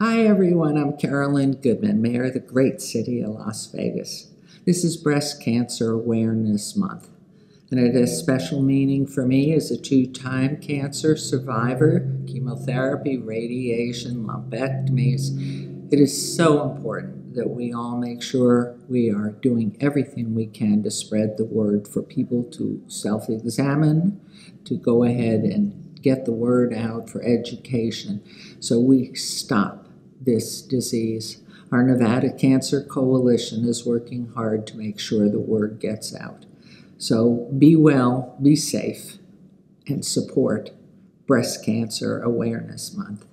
Hi, everyone. I'm Carolyn Goodman, Mayor of the great city of Las Vegas. This is Breast Cancer Awareness Month, and it has special meaning for me as a two time cancer survivor, chemotherapy, radiation, lumpectomies. It is so important that we all make sure we are doing everything we can to spread the word for people to self examine, to go ahead and get the word out for education so we stop this disease. Our Nevada Cancer Coalition is working hard to make sure the word gets out. So be well, be safe, and support Breast Cancer Awareness Month.